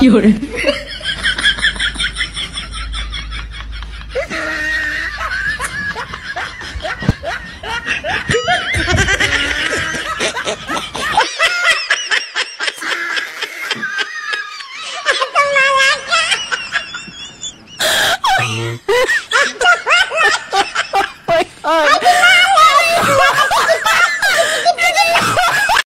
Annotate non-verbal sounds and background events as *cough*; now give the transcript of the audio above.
*laughs* 有人。*laughs*